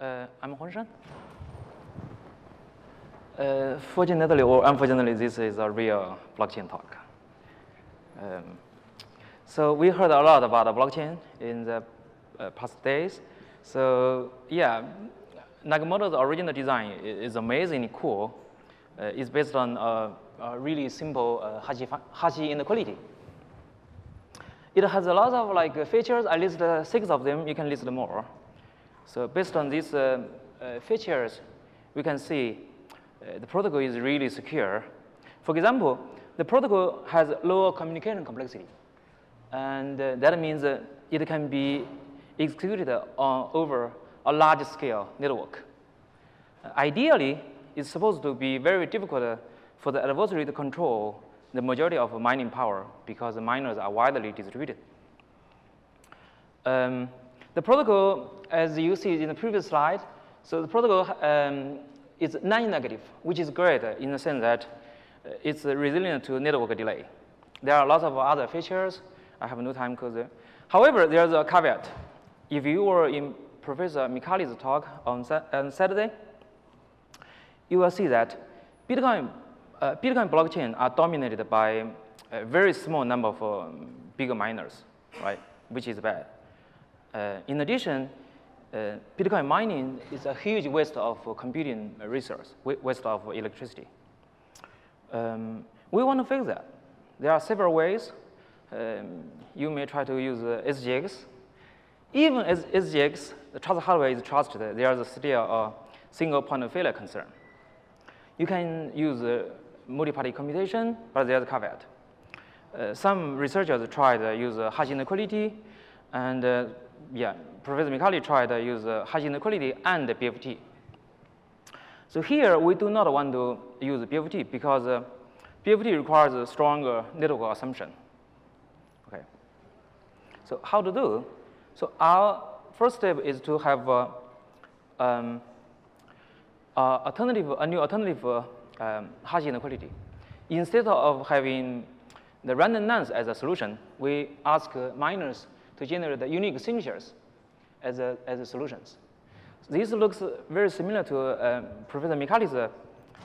Uh, I'm Hong-Sheng. Uh, fortunately or unfortunately, this is a real blockchain talk. Um, so we heard a lot about the blockchain in the uh, past days. So yeah, Nakamoto's original design is amazingly cool. Uh, it's based on a, a really simple uh, Hashi, inequality. It has a lot of like features. I list uh, six of them. You can list more. So based on these uh, uh, features, we can see uh, the protocol is really secure. For example, the protocol has lower communication complexity. And uh, that means uh, it can be executed on, over a large scale network. ideally, it's supposed to be very difficult for the adversary to control the majority of mining power because the miners are widely distributed. Um, the protocol, as you see in the previous slide, so the protocol um, is non-negative, which is great in the sense that uh, it's resilient to network delay. There are lots of other features. I have no time because, uh, however, there's a caveat. If you were in Professor Micali's talk on, on Saturday, you will see that Bitcoin, uh, Bitcoin blockchain are dominated by a very small number of um, bigger miners, right? Which is bad. Uh, in addition, uh, Bitcoin mining is a huge waste of computing resource, waste of electricity. Um, we want to fix that. There are several ways. Um, you may try to use uh, SGX. Even as SGX, the trust hardware is trusted, there is still a single point of failure concern. You can use uh, multi-party computation, but there's a caveat. Uh, some researchers tried to use uh, hash inequality, and uh, yeah, Professor Micali tried to use uh, hash inequality and BFT. So here, we do not want to use BFT because uh, BFT requires a stronger network assumption. Okay. So how to do? So our first step is to have uh, um, uh, alternative, a new alternative uh, um, hash inequality. Instead of having the random nonce as a solution, we ask miners to generate the unique signatures as, a, as a solutions. So this looks very similar to uh, Professor Micali's uh,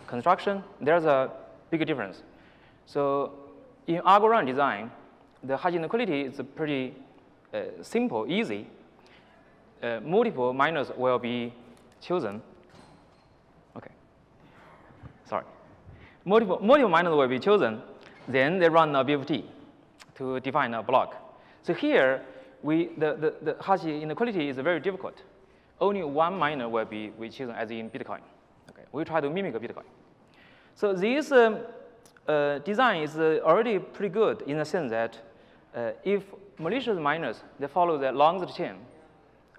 construction. There's a big difference. So in Algorand design, the hash inequality is pretty uh, simple, easy. Uh, multiple miners will be chosen. Okay, sorry. Multiple, multiple miners will be chosen. Then they run a BFT to define a block. So here, we, the, the, the hash inequality is very difficult. Only one miner will be chosen as in Bitcoin. Okay, we try to mimic Bitcoin. So this um, uh, design is uh, already pretty good in the sense that uh, if malicious miners, they follow the longest chain,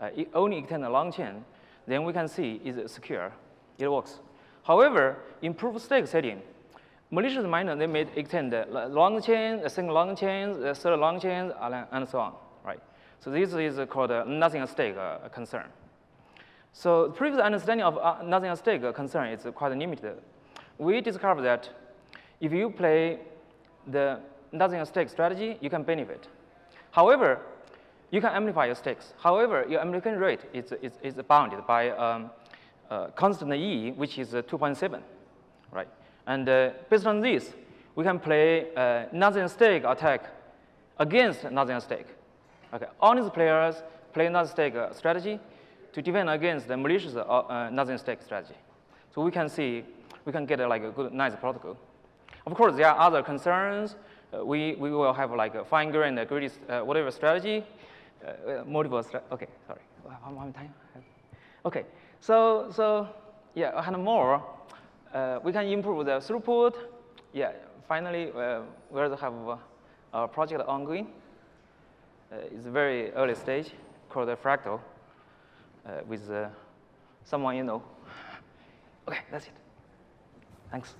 uh, only extend the long chain, then we can see is secure, it works. However, in proof of stake setting, malicious miners, they may extend the long chain, the single long chain, the third long chain, and so on. So this is called uh, nothing at stake uh, concern. So previous understanding of uh, nothing at stake concern is quite limited. We discovered that if you play the nothing at stake strategy, you can benefit. However, you can amplify your stakes. However, your amplification rate is, is, is bounded by um, uh, constant E, which is uh, 2.7, right? And uh, based on this, we can play uh, nothing at stake attack against nothing at stake. Okay, honest players play nothing stake uh, strategy to defend against the malicious uh, uh, nothing stake strategy. So we can see, we can get uh, like a good, nice protocol. Of course, there are other concerns. Uh, we, we will have like a fine grained, greedy, uh, whatever strategy, multiple, stra okay, sorry, one more time. Okay, so, so yeah, and more, we can improve the throughput. Yeah, finally, we also have a project ongoing. Uh, it's a very early stage called a fractal uh, with uh, someone you know. Okay, that's it. Thanks.